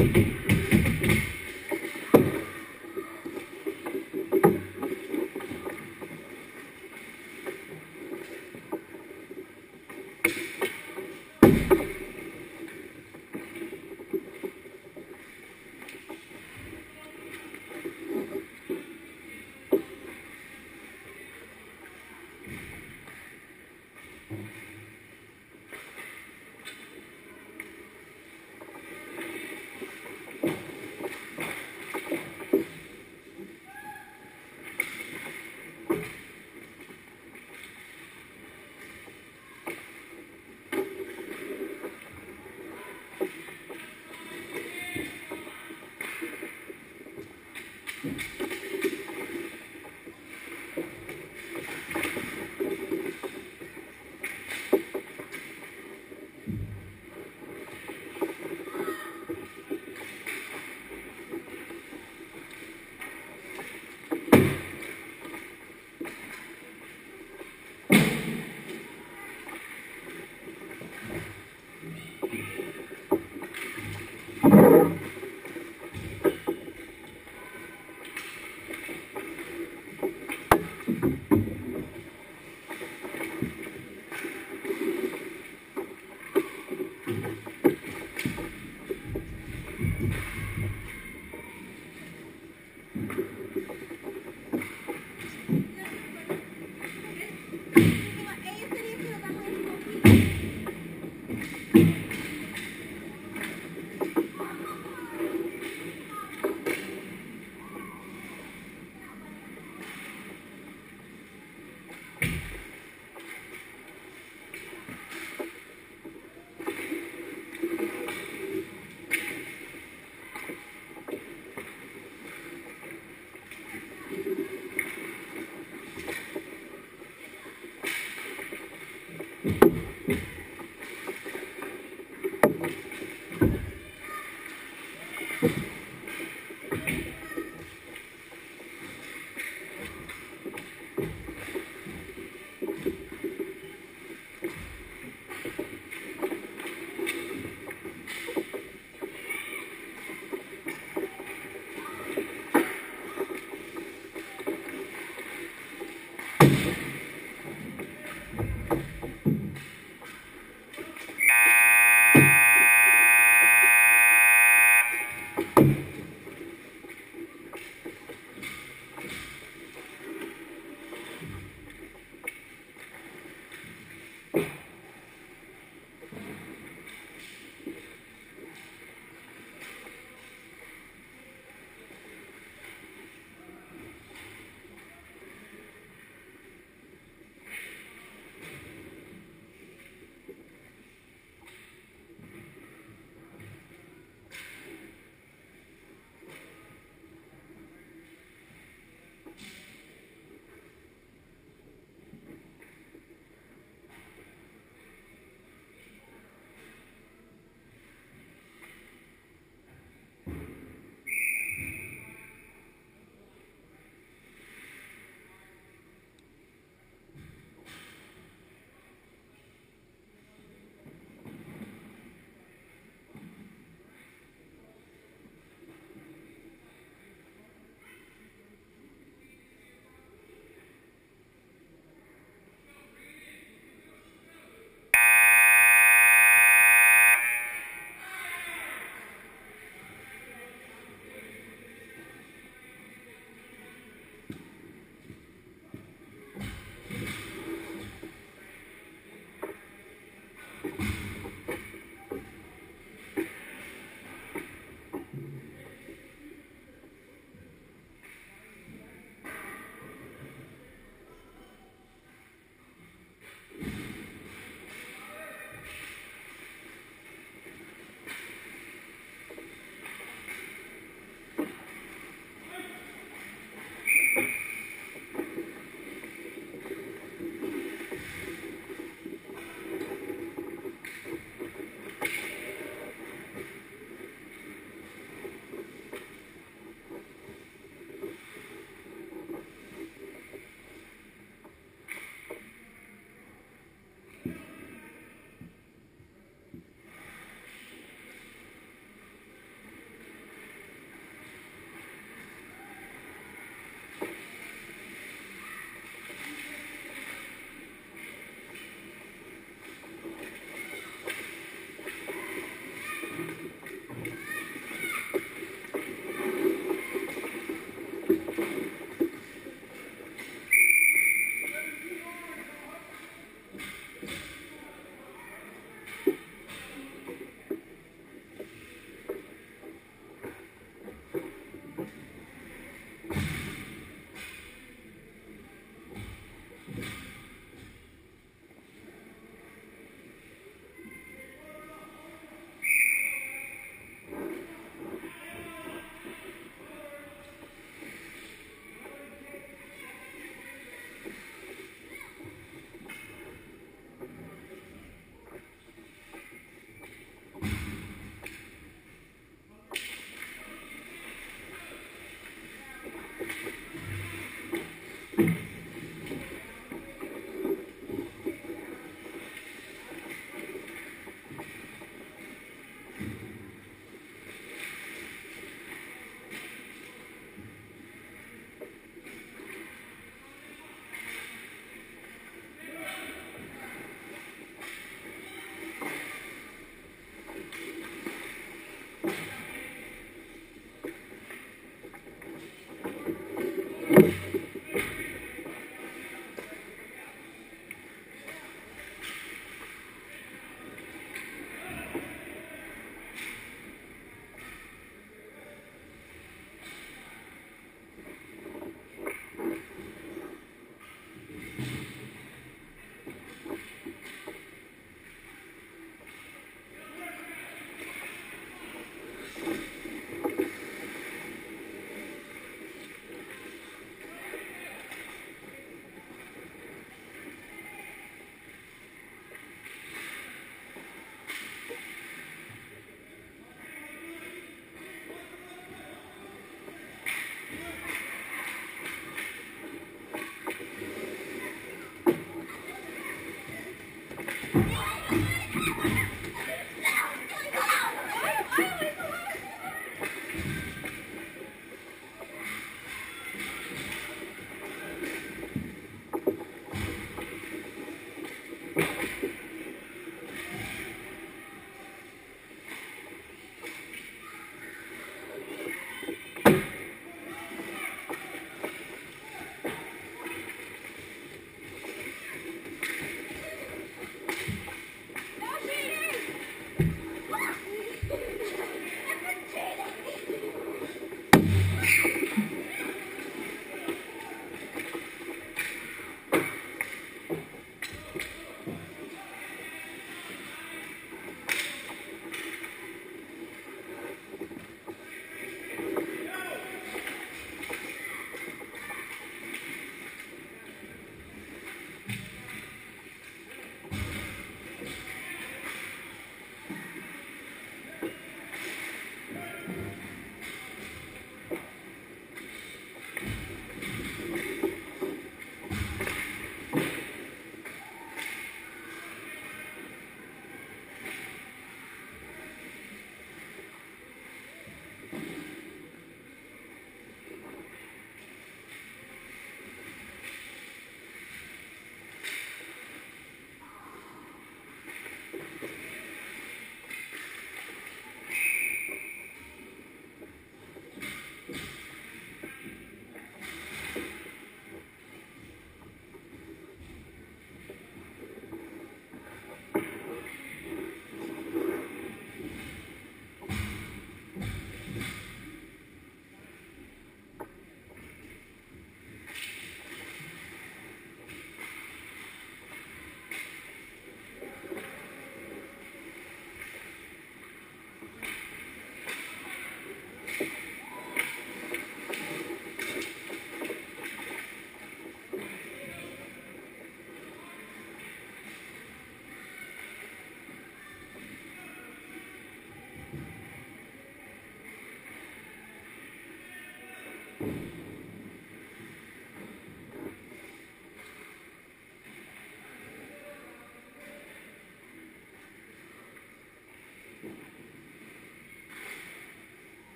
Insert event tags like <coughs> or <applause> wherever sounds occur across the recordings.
okay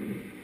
Mm-hmm.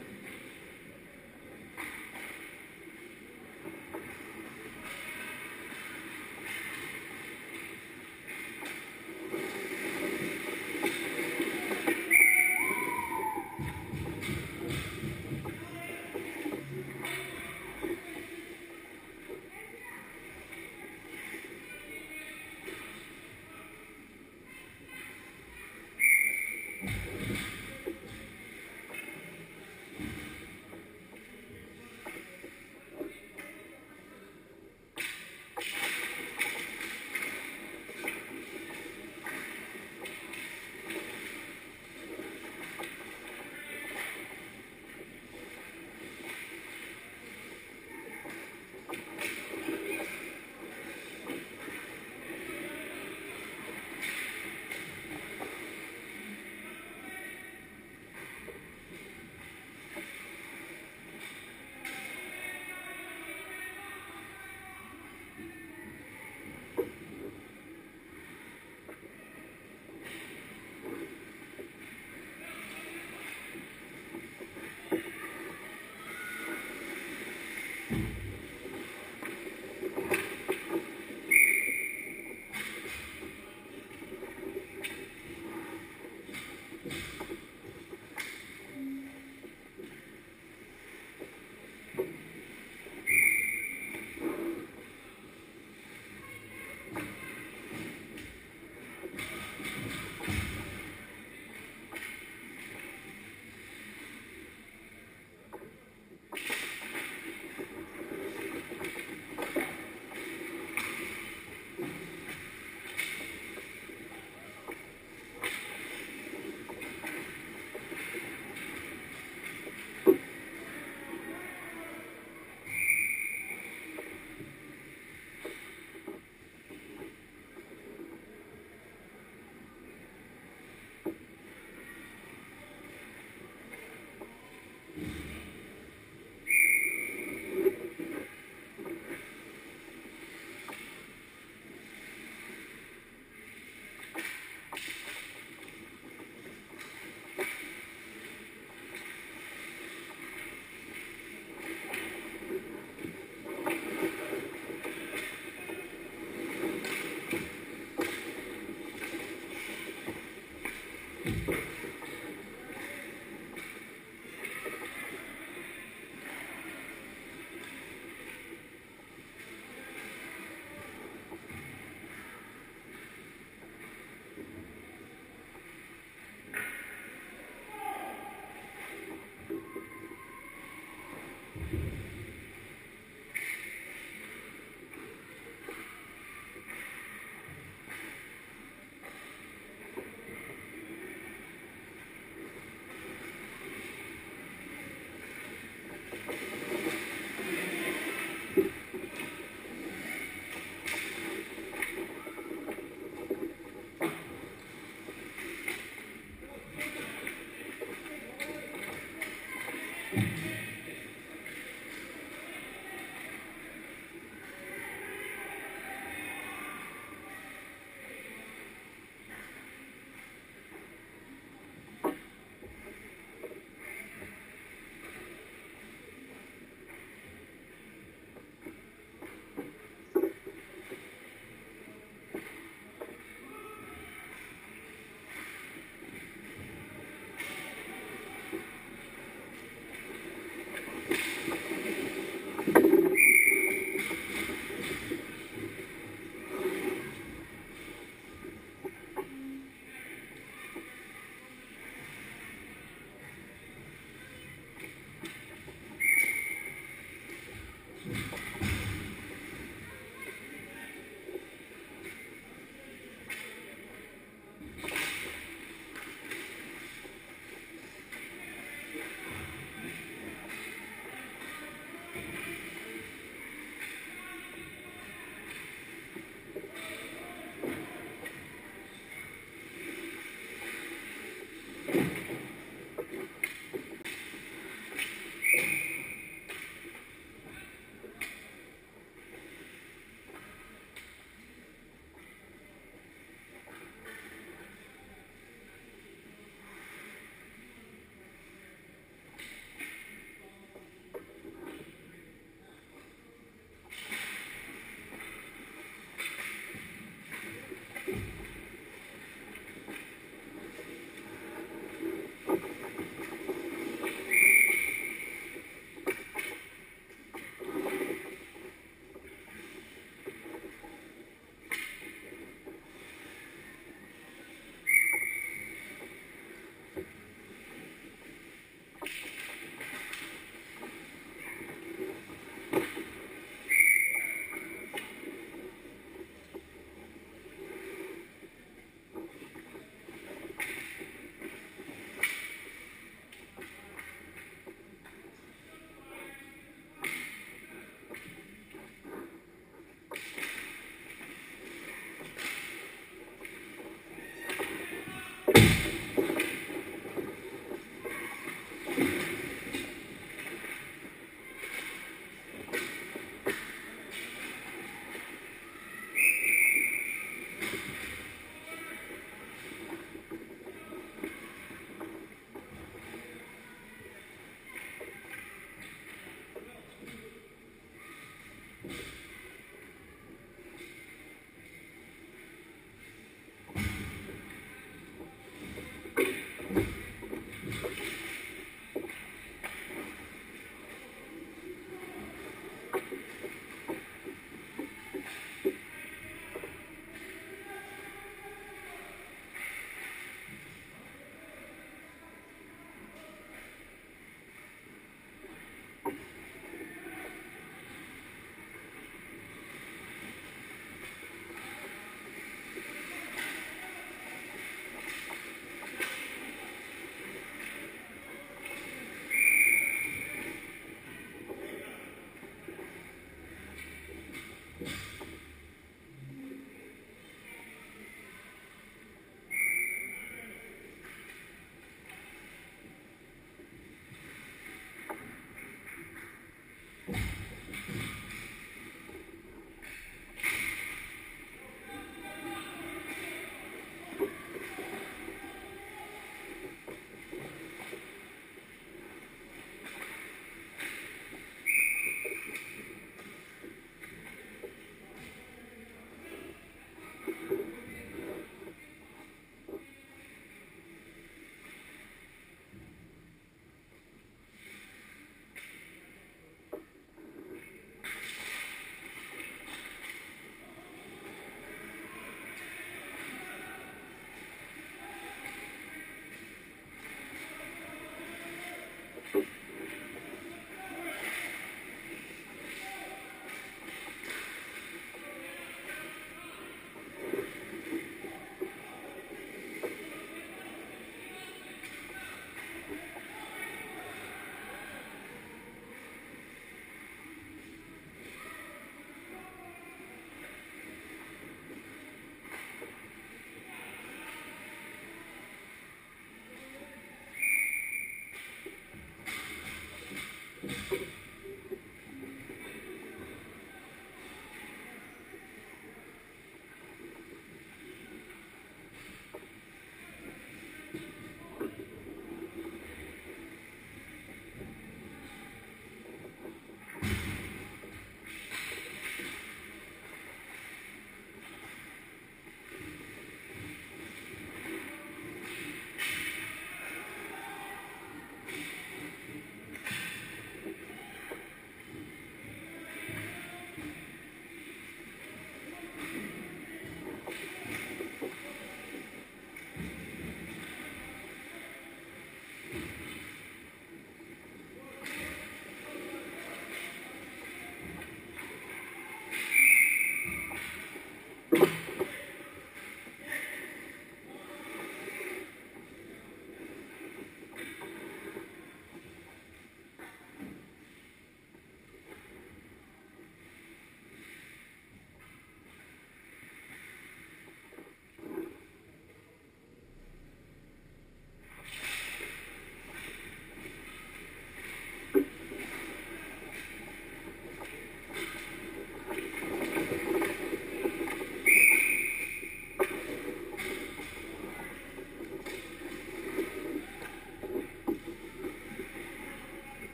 you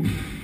Hmm.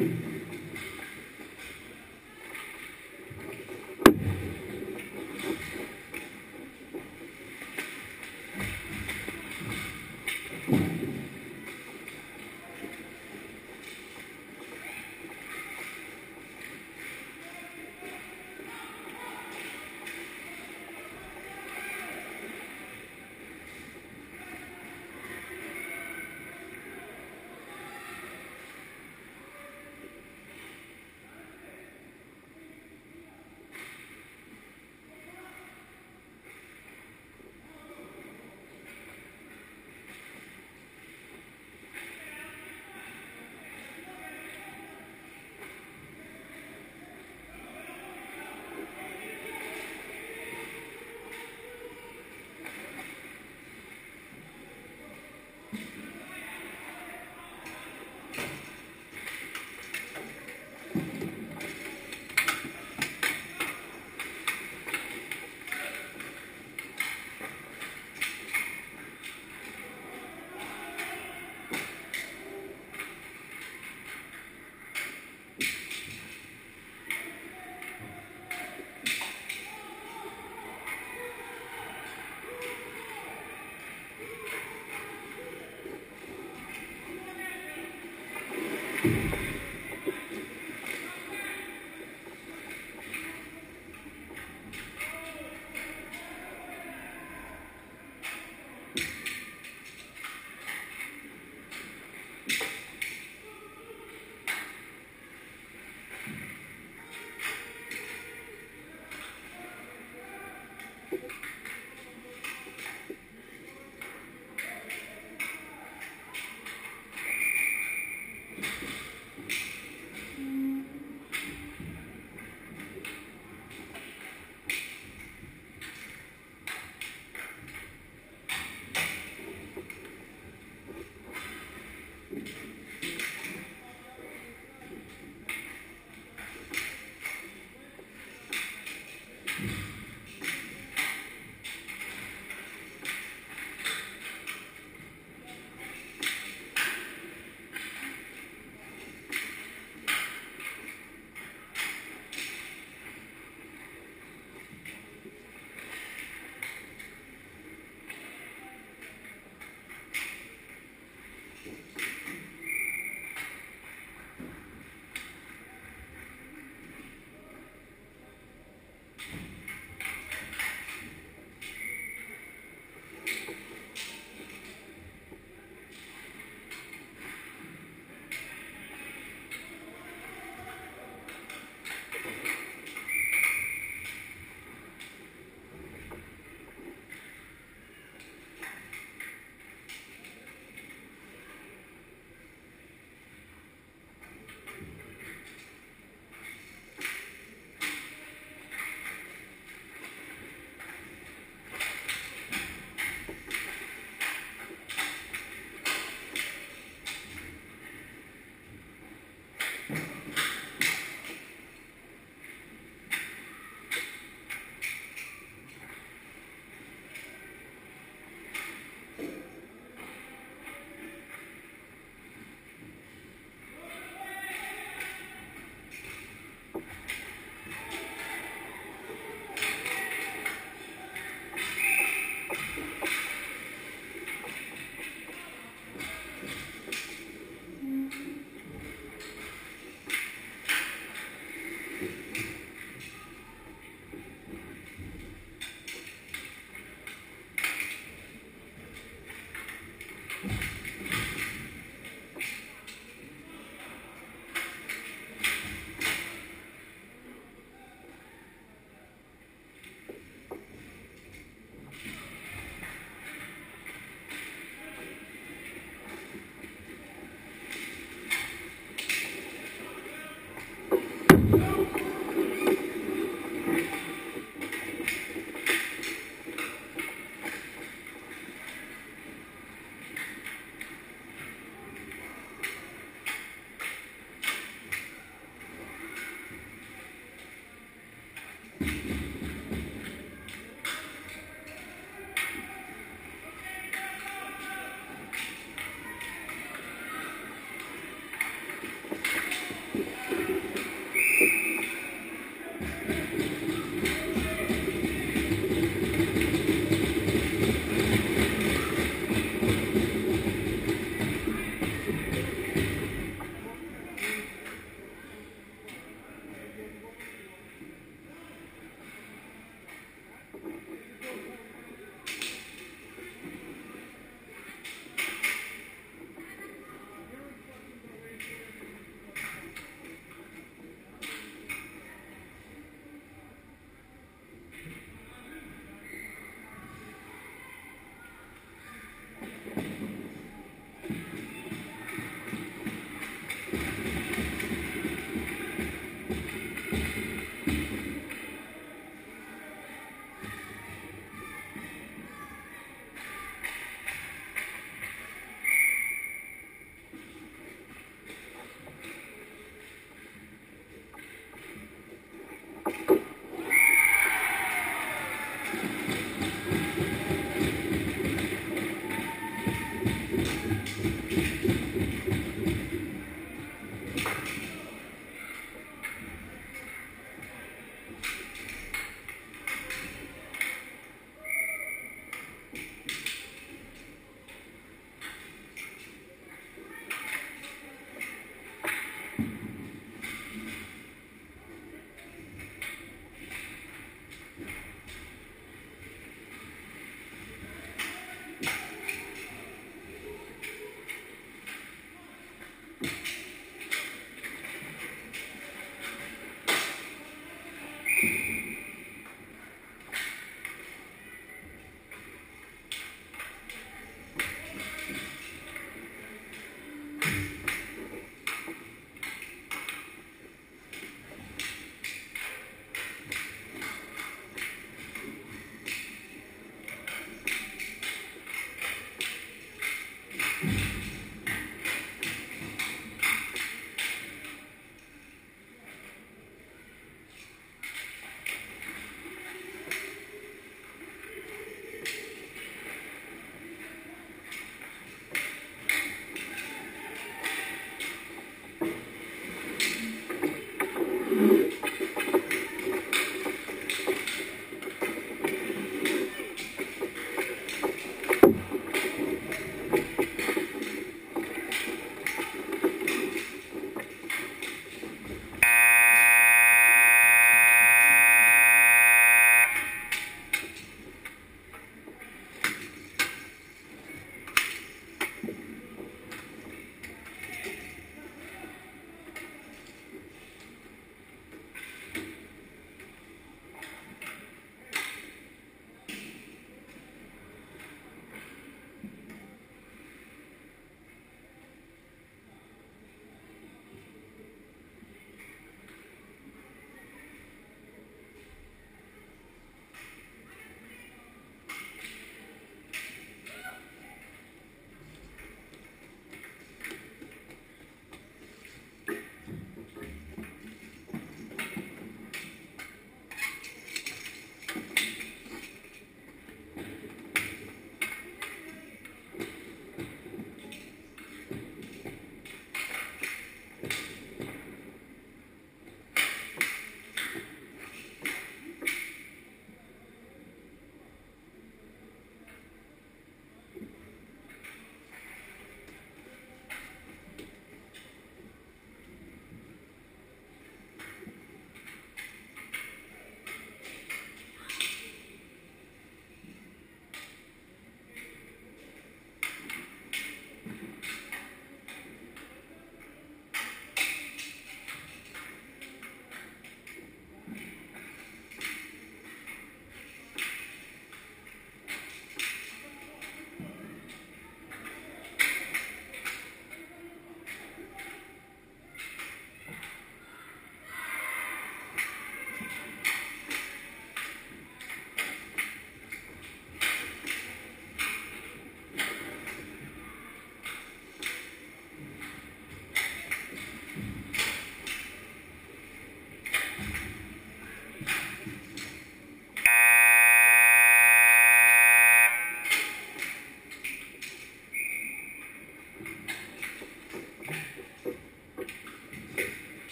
Mm-hmm.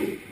you <coughs>